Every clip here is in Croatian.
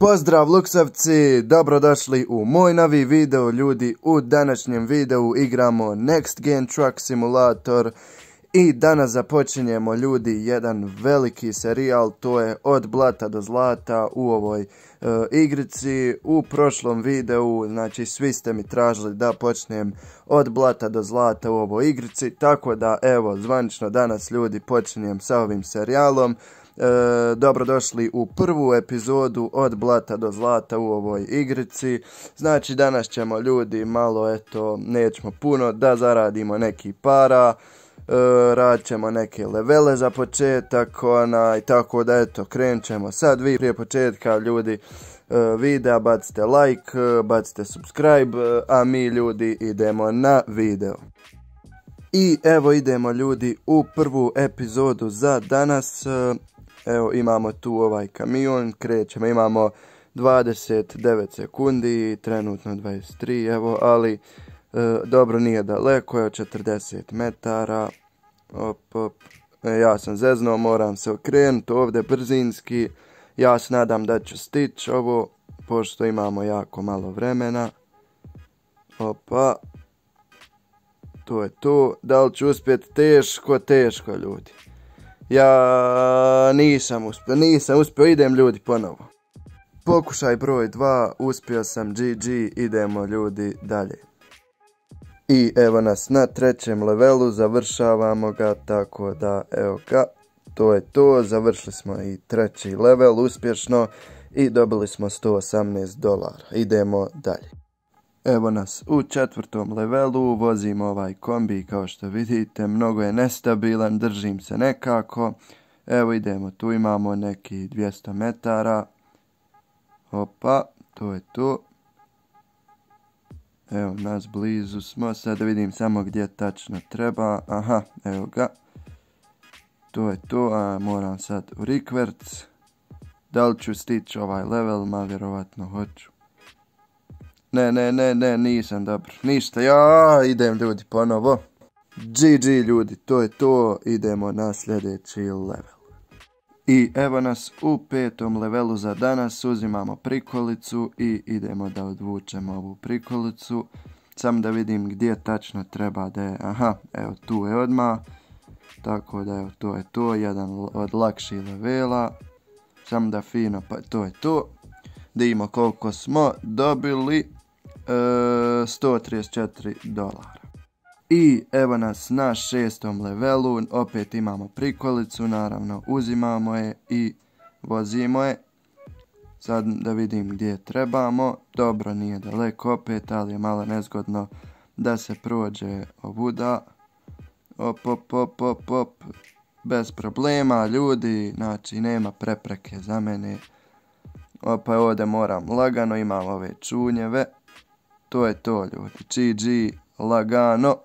Pozdrav Luksavci, dobrodošli u moj novi video ljudi. U današnjem videu igramo Next Gen Truck Simulator i danas započinjemo ljudi jedan veliki serijal, to je od blata do zlata u ovoj e, igrici. U prošlom videu, znači svi ste mi tražili da počnem od blata do zlata u ovoj igrici, tako da evo zvanično danas ljudi počinjem sa ovim serijalom. E, dobrodošli u prvu epizodu od blata do zlata u ovoj igrici. Znači danas ćemo ljudi malo, eto, nećemo puno, da zaradimo neki para. E, radit ćemo neke levele za početak, onaj, tako da eto, krenut ćemo sad vi prije početka ljudi e, videa, bacite like, bacite subscribe, a mi ljudi idemo na video. I evo idemo ljudi u prvu epizodu za danas. Evo imamo tu ovaj kamion, krećemo, imamo 29 sekundi, trenutno 23, evo, ali e, dobro nije daleko, je 40 metara, op, op. E, ja sam zezno, moram se okrenuti ovdje brzinski, ja se nadam da ću stići ovo, pošto imamo jako malo vremena, opa, to je to, da li ću uspjeti, teško, teško ljudi. Ja nisam uspio, nisam uspio, idem ljudi ponovo. Pokušaj broj 2, uspio sam GG, idemo ljudi dalje. I evo nas na trećem levelu, završavamo ga, tako da evo ga, to je to, završili smo i treći level uspješno i dobili smo 118 dolara. Idemo dalje. Evo nas u četvrtom levelu, vozim ovaj kombi kao što vidite, mnogo je nestabilan, držim se nekako. Evo idemo, tu imamo neki 200 metara. Opa, to je to. Evo nas blizu smo, sad vidim samo gdje tačno treba. Aha, evo ga. To je to, a moram sad u rikverc. Da li ću stići ovaj level, ma vjerovatno hoću. Ne, ne, ne, ne, nisam dobro. Ništa, ja idem ljudi ponovo. GG ljudi, to je to. Idemo na sljedeći level. I evo nas u petom levelu za danas. Uzimamo prikolicu i idemo da odvučemo ovu prikolicu. Samo da vidim gdje tačno treba da je. Aha, evo tu je odmah. Tako da evo to je to. Jedan od lakših levela. Samo da fino, pa to je to. Da koliko smo dobili. 134 dolara. I evo nas na šestom levelu, opet imamo prikolicu, naravno uzimamo je i vozimo je. Sad da vidim gdje trebamo, dobro nije daleko opet, ali je malo nezgodno da se prođe ovuda. Op, op, op, op, op, bez problema ljudi, znači nema prepreke za mene. Opa ovdje moram lagano, imam ove čunjeve. To je to ljudi. GG lagano.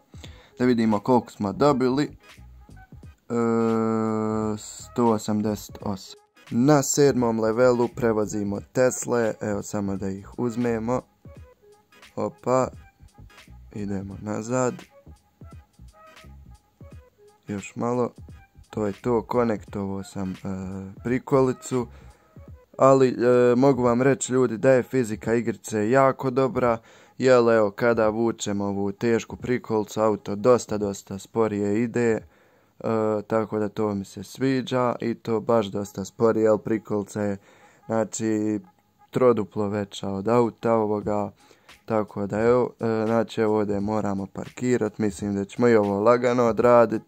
Da vidimo koliko smo dobili. E, 188. Na sedmom levelu prevozimo Tesle. Evo samo da ih uzmemo. Opa. Idemo nazad. Još malo. To je to. Konektovo sam e, prikolicu. Ali e, mogu vam reći ljudi da je fizika igrice jako dobra jel evo kada vučem ovu tešku prikolcu auto dosta dosta sporije ide e, tako da to mi se sviđa i to baš dosta sporije jel prikolca je znači troduplo veća od auta ovoga tako da evo e, znači evo ovdje moramo parkirat mislim da ćemo i ovo lagano odradit.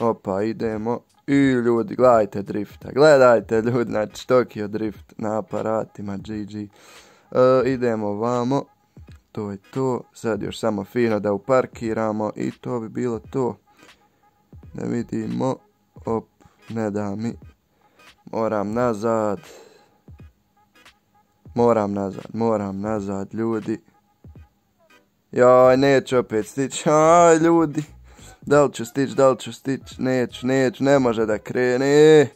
Opa idemo. I ljudi gledajte drifta gledajte ljudi znači Tokyo drift na aparatima GG E, idemo vamo. To je to. Sad još samo fino da uparkiramo i to bi bilo to. Da vidimo. Op, ne da mi. Moram nazad. Moram nazad, moram nazad, ljudi. Jaj, neću opet stići. Aj, ljudi. Da li ću stići, da li ću stići? Neću, neću, ne može da krene.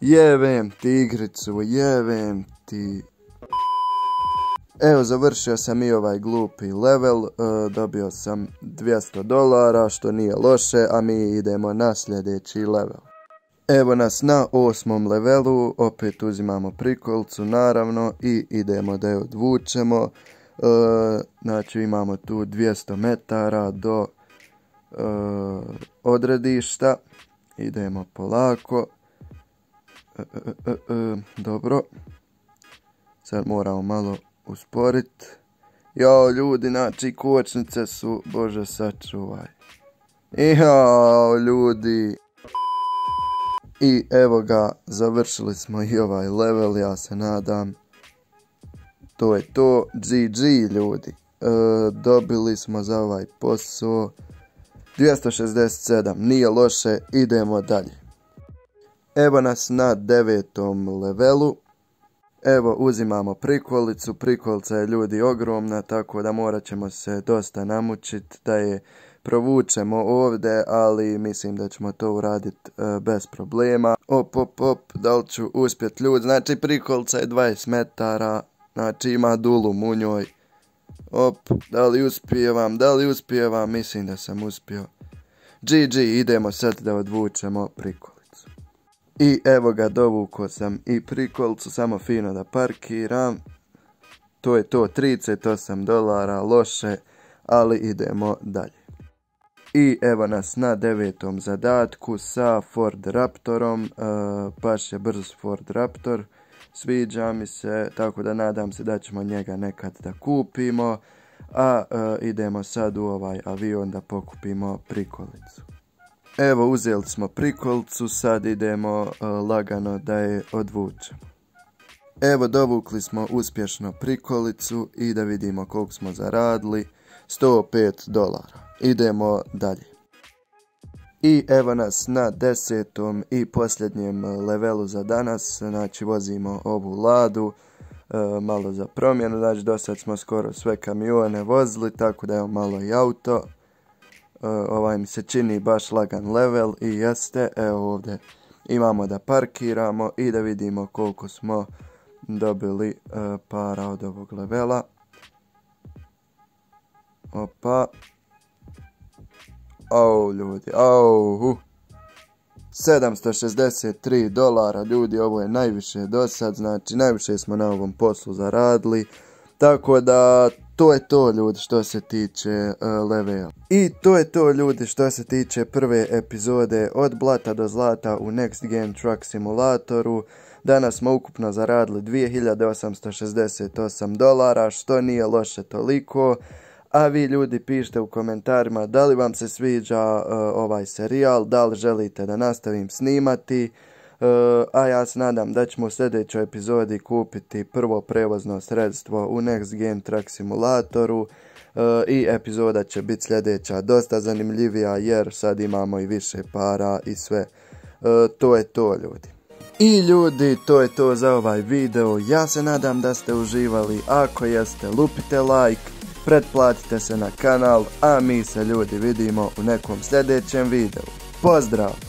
Jevem tigricu, jevem ti. Evo, završio sam i ovaj glupi level, e, dobio sam 200 dolara, što nije loše, a mi idemo na sljedeći level. Evo nas na osmom levelu, opet uzimamo prikolcu naravno i idemo da je odvučemo. E, znači imamo tu 200 metara do e, odredišta. Idemo polako. Dobro. Sad moramo malo usporiti. Jo, ljudi, znači kočnice su, bože sačuvaj. Jao, ljudi. I evo ga, završili smo i ovaj level, ja se nadam. To je to, GG ljudi. E, dobili smo za ovaj posao 267, nije loše, idemo dalje. Evo nas na devetom levelu. Evo uzimamo prikolicu, prikolica je ljudi ogromna, tako da morat ćemo se dosta namučiti da je provučemo ovdje, ali mislim da ćemo to uraditi e, bez problema. Op, op, op, da li ću uspjet ljudi, znači prikolica je 20 metara, znači ima dulum u njoj. Op, da li uspijevam, da li uspijevam, mislim da sam uspio. GG, idemo sad da odvučemo prikolicu. I evo ga, dovuko sam i prikolicu, samo fino da parkiram. To je to, 38 dolara, loše, ali idemo dalje. I evo nas na devetom zadatku sa Ford Raptorom, e, baš je brz Ford Raptor, sviđa mi se, tako da nadam se da ćemo njega nekad da kupimo, a e, idemo sad u ovaj avion da pokupimo prikolicu. Evo uzeli smo prikolicu, sad idemo e, lagano da je odvučemo. Evo dovukli smo uspješno prikolicu i da vidimo koliko smo zaradili, 105 dolara. Idemo dalje. I evo nas na desetom i posljednjem levelu za danas, znači vozimo ovu ladu, e, malo za promjenu, znači do sad smo skoro sve kamione vozili, tako da evo malo i auto. E, ovaj mi se čini baš lagan level i jeste, evo ovdje imamo da parkiramo i da vidimo koliko smo dobili e, para od ovog levela. Opa, au ljudi, au, 763 dolara, ljudi, ovo je najviše do sad, znači najviše smo na ovom poslu zaradili, tako da to je to ljudi što se tiče uh, level. I to je to ljudi što se tiče prve epizode od blata do zlata u Next Game Truck Simulatoru. Danas smo ukupno zaradili 2868 dolara, što nije loše toliko. A vi ljudi pišite u komentarima da li vam se sviđa uh, ovaj serijal, da li želite da nastavim snimati. A ja se nadam da ćemo u sljedećoj epizodi kupiti prvo prevozno sredstvo u Next Gen Truck Simulatoru. Uh, I epizoda će biti sljedeća dosta zanimljivija jer sad imamo i više para i sve. To je to ljudi. I ljudi, to je to za ovaj video. Ja se nadam da ste uživali. Ako jeste, lupite like pretplatite se na kanal, a mi se ljudi vidimo u nekom sljedećem videu. Pozdrav!